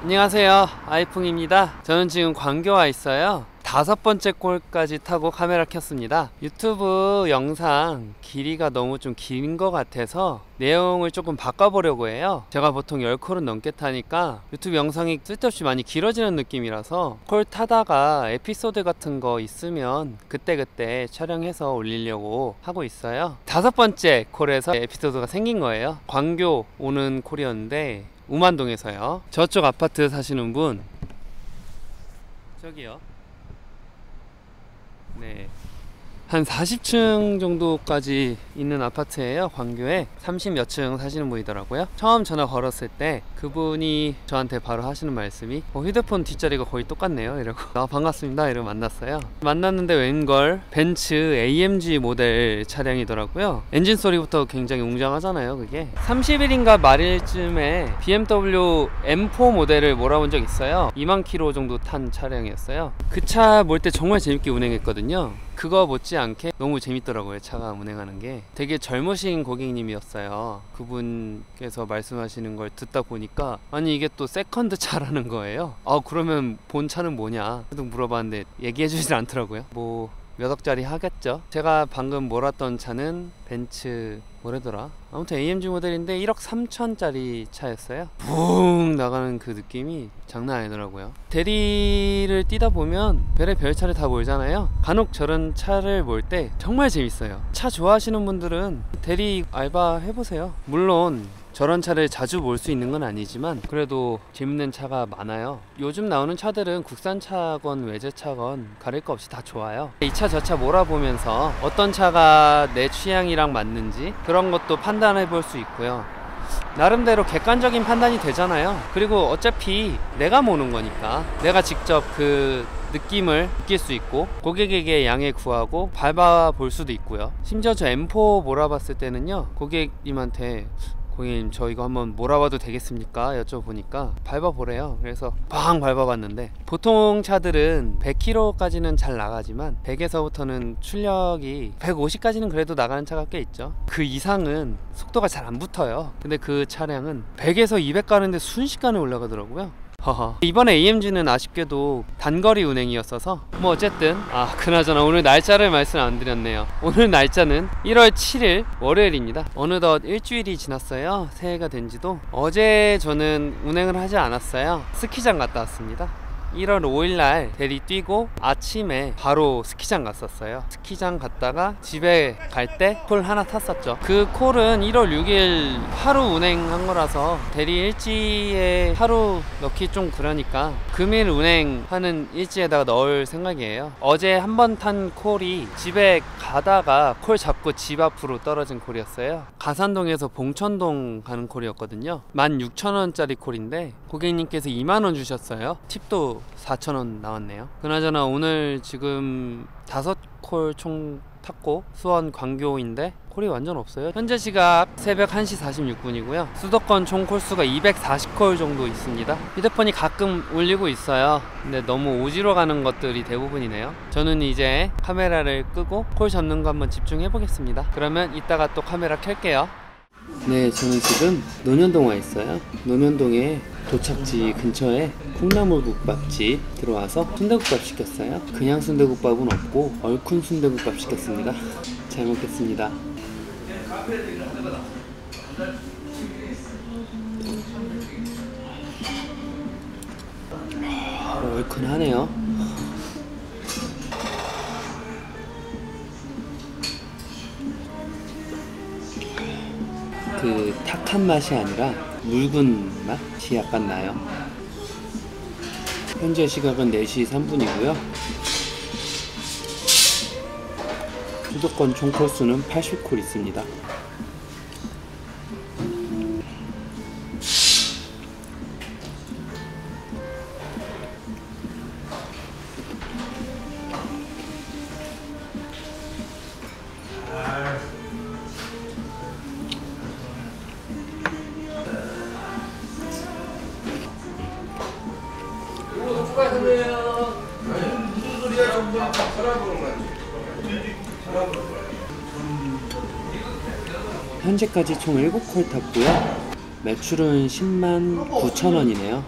안녕하세요. 아이풍입니다. 저는 지금 광교 와 있어요 다섯 번째 꼴까지 타고 카메라 켰습니다. 유튜브 영상 길이가 너무 좀 긴 것 같아서 내용을 조금 바꿔보려고 해요. 제가 보통 10콜은 넘게 타니까 유튜브 영상이 쓸데없이 많이 길어지는 느낌이라서 콜 타다가 에피소드 같은 거 있으면 그때그때 촬영해서 올리려고 하고 있어요. 다섯 번째 콜에서 에피소드가 생긴 거예요. 광교 오는 콜이었는데 우만동에서요. 저쪽 아파트 사시는 분. 저기요. 네. 한 40층 정도까지 있는 아파트예요. 광교에 30몇 층 사시는 분이더라고요. 처음 전화 걸었을 때 그분이 저한테 바로 하시는 말씀이 어, 휴대폰 뒷자리가 거의 똑같네요. 이러고 아 반갑습니다. 이러고 만났어요. 만났는데 웬걸 벤츠 AMG 모델 차량이더라고요. 엔진 소리부터 굉장히 웅장하잖아요. 그게 30일인가 말일쯤에 BMW M4 모델을 몰아본 적 있어요. 2만 킬로 정도 탄 차량이었어요. 그 차 몰 때 정말 재밌게 운행했거든요. 그거 못지않게 너무 재밌더라고요 차가 운행하는 게. 되게 젊으신 고객님이었어요. 그분께서 말씀하시는 걸 듣다 보니까 아니 이게 또 세컨드 차라는 거예요? 아 그러면 본 차는 뭐냐? 계속 물어봤는데 얘기해 주질 않더라고요. 뭐 몇 억짜리 하겠죠? 제가 방금 몰았던 차는 벤츠 뭐래더라? 아무튼 AMG 모델인데 1억 3천짜리 차였어요. 붕! 나가는 그 느낌이 장난 아니더라고요. 대리를 뛰다 보면 별의 별 차를 다 몰잖아요. 간혹 저런 차를 몰 때 정말 재밌어요. 차 좋아하시는 분들은 대리 알바 해보세요. 물론 저런 차를 자주 몰수 있는 건 아니지만 그래도 재밌는 차가 많아요. 요즘 나오는 차들은 국산차건 외제차건 가릴 거 없이 다 좋아요. 이 차 저 차 몰아보면서 어떤 차가 내 취향이랑 맞는지 그런 것도 판단해 볼 수 있고요. 나름대로 객관적인 판단이 되잖아요. 그리고 어차피 내가 모는 거니까 내가 직접 그 느낌을 느낄 수 있고 고객에게 양해 구하고 밟아 볼 수도 있고요. 심지어 저 M4 몰아봤을 때는요 고객님한테 고객님 저 이거 한번 몰아봐도 되겠습니까? 여쭤보니까 밟아보래요. 그래서 빵 밟아봤는데 보통 차들은 100km까지는 잘 나가지만 100에서부터는 출력이 150까지는 그래도 나가는 차가 꽤 있죠. 그 이상은 속도가 잘 안 붙어요. 근데 그 차량은 100에서 200 가는데 순식간에 올라가더라고요 이번에 AMG는 아쉽게도 단거리 운행이었어서 뭐 어쨌든 아 그나저나 오늘 날짜를 말씀 안 드렸네요. 오늘 날짜는 1월 7일 월요일입니다. 어느덧 일주일이 지났어요. 새해가 된 지도. 어제 저는 운행을 하지 않았어요. 스키장 갔다 왔습니다 1월 5일날 대리 뛰고 아침에 바로 스키장 갔었어요. 스키장 갔다가 집에 갈 때 콜 하나 탔었죠. 그 콜은 1월 6일 하루 운행한 거라서 대리 일지에 하루 넣기 좀 그러니까 금일 운행하는 일지에다가 넣을 생각이에요. 어제 한 번 탄 콜이 집에 가다가 콜 잡고 집 앞으로 떨어진 콜이었어요. 가산동에서 봉천동 가는 콜이었거든요. 16,000원짜리 콜인데 고객님께서 2만원 주셨어요. 팁도 4,000원 나왔네요. 그나저나 오늘 지금 다섯 콜 총 탔고 수원 광교인데 콜이 완전 없어요. 현재 시각 새벽 1시 46분이고요. 수도권 총 콜수가 240콜 정도 있습니다. 휴대폰이 가끔 울리고 있어요. 근데 너무 오지로 가는 것들이 대부분이네요. 저는 이제 카메라를 끄고 콜 잡는 거 한번 집중해 보겠습니다. 그러면 이따가 또 카메라 켤게요. 네 저는 지금 논현동 와 있어요. 논현동에 도착지 근처에 콩나물국밥집 들어와서 순대국밥 시켰어요. 그냥 순대국밥은 없고 얼큰 순대국밥 시켰습니다. 잘 먹겠습니다. 얼큰하네요. 그 탁한 맛이 아니라 묽은 맛이 약간 나요? 현재 시각은 4시 3분이고요. 수도권 총 콜수는 80콜 있습니다 음, 현재까지 총 7콜 탔고요. 매출은 10만 9천원이네요.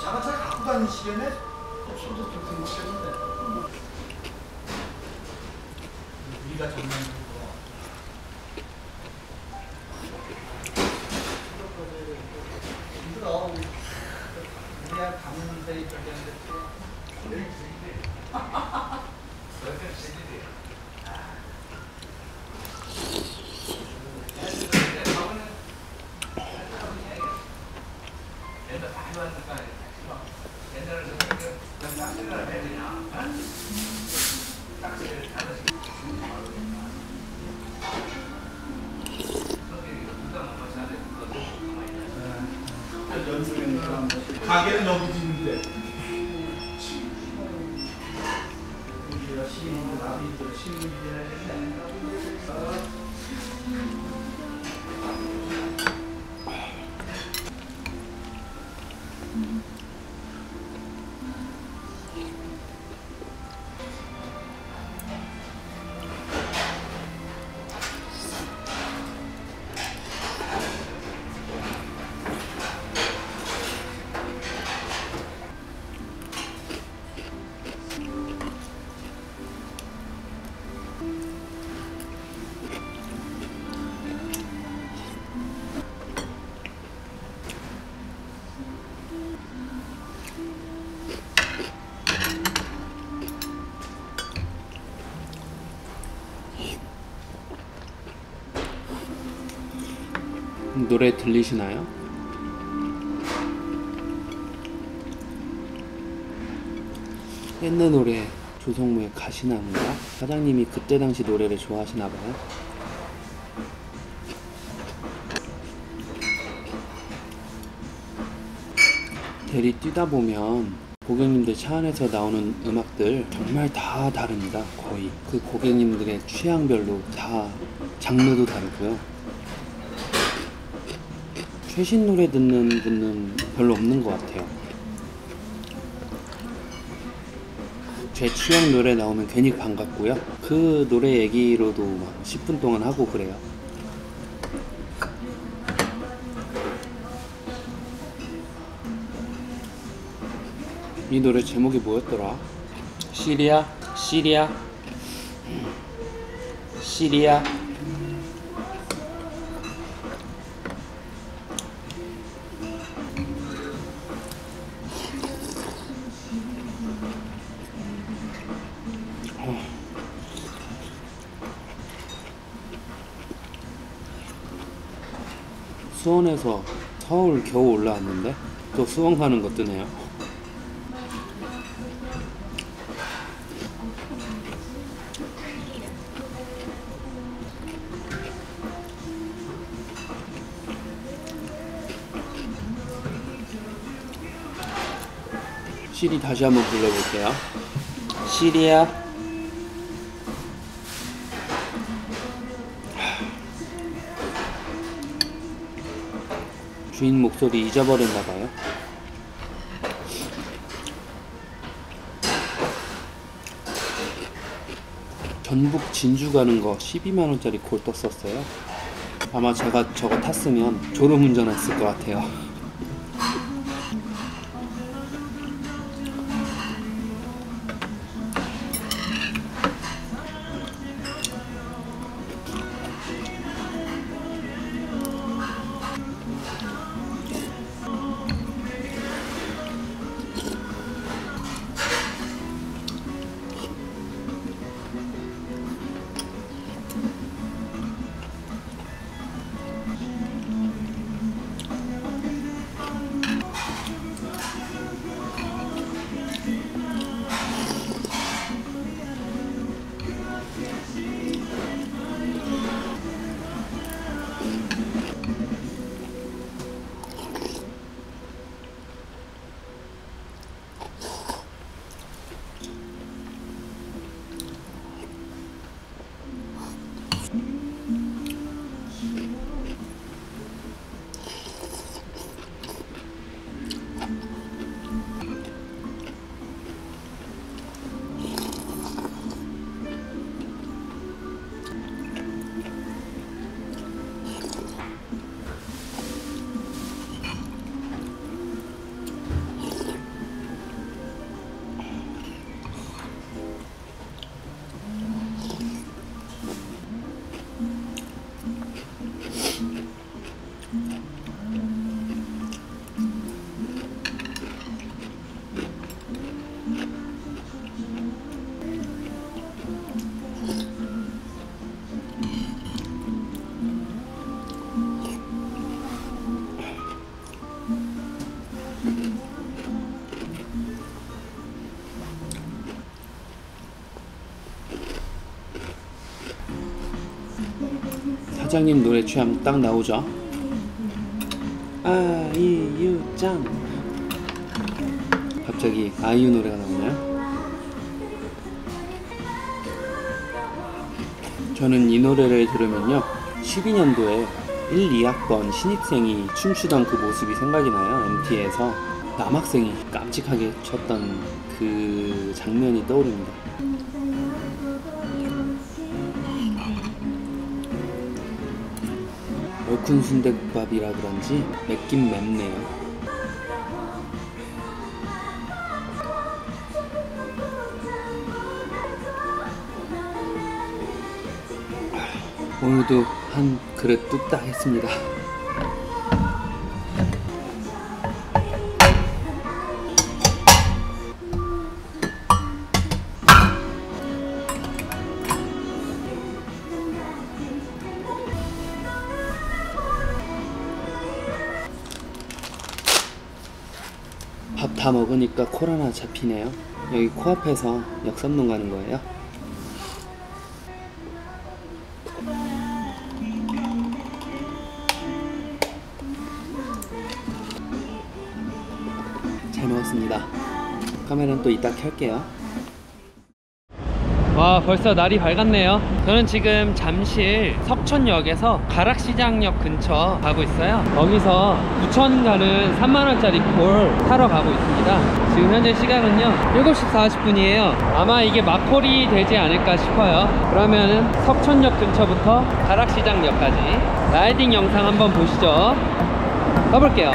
자가차 갖고 다니는 시간에 없어도 그렇게 생각했는데 우리가 정말 열심히이제나비들심리이 제. 노래 들리시나요? 옛날 노래 조성모의 가시나무인가? 사장님이 그때 당시 노래를 좋아하시나 봐요. 대리 뛰다 보면 고객님들 차 안에서 나오는 음악들 정말 다 다릅니다. 거의 그 고객님들의 취향별로 다 장르도 다르고요. 최신 노래 듣는 분은 별로 없는 것 같아요. 제 취향 노래 나오면 괜히 반갑고요. 그 노래 얘기로도 막 10분 동안 하고 그래요. 이 노래 제목이 뭐였더라? 시리아? 시리아? 시리아? 수원에서 서울 겨우 올라왔는데 또 수원 가는 거 뜨네요. 시리 다시 한번 불러볼게요. 시리야. 주인 목소리 잊어버렸나 봐요. 전북 진주 가는 거 12만 원짜리 골 떴었어요. 아마 제가 저거 탔으면 졸음 운전했을 것 같아요. 사장님 노래 취하면 딱 나오죠. 아이유 짱. 갑자기 아이유 노래가 나오나요? 저는 이 노래를 들으면요 12년도에 1, 2학번 신입생이 춤추던 그 모습이 생각이 나요 MT에서 남학생이 깜찍하게 췄던 그 장면이 떠오릅니다 얼큰 순대국밥이라 그런지 맵긴 맵네요 오늘도 한 그릇 뚝딱 했습니다. 다 먹으니까 코로나 잡히네요. 여기 코앞에서 역삼동 가는 거예요. 잘 먹었습니다. 카메라는 또 이따 켤게요. 와 벌써 날이 밝았네요. 저는 지금 잠실 석천역에서 가락시장역 근처 가고 있어요. 거기서 부천 가는 3만원짜리 콜 타러 가고 있습니다. 지금 현재 시간은요 7시 40분이에요. 아마 이게 마콜이 되지 않을까 싶어요. 그러면은 석천역 근처부터 가락시장역까지 라이딩 영상 한번 보시죠. 가볼게요.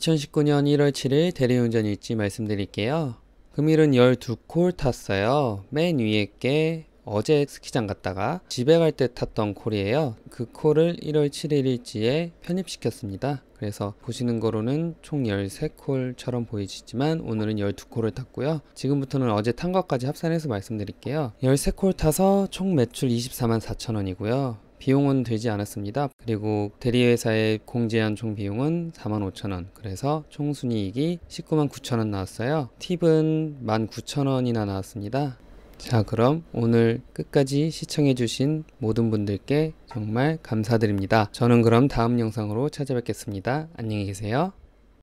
(2019년 1월 7일) 대리운전 일지 말씀드릴게요. 금일은 12콜 탔어요. 맨 위에 게 어제 스키장 갔다가 집에 갈 때 탔던 콜이에요. 그 콜을 1월 7일 일지에 편입시켰습니다. 그래서 보시는 거로는 총 13콜처럼 보이시지만 오늘은 12콜을 탔고요. 지금부터는 어제 탄 것까지 합산해서 말씀드릴게요. 13콜 타서 총 매출 24만 4천 원이고요 비용은 되지 않았습니다. 그리고 대리회사에 공제한 총 비용은 45,000원. 그래서 총 순이익이 19만 9천원 나왔어요. 팁은 19,000원이나 나왔습니다. 자, 그럼 오늘 끝까지 시청해주신 모든 분들께 정말 감사드립니다. 저는 그럼 다음 영상으로 찾아뵙겠습니다. 안녕히 계세요.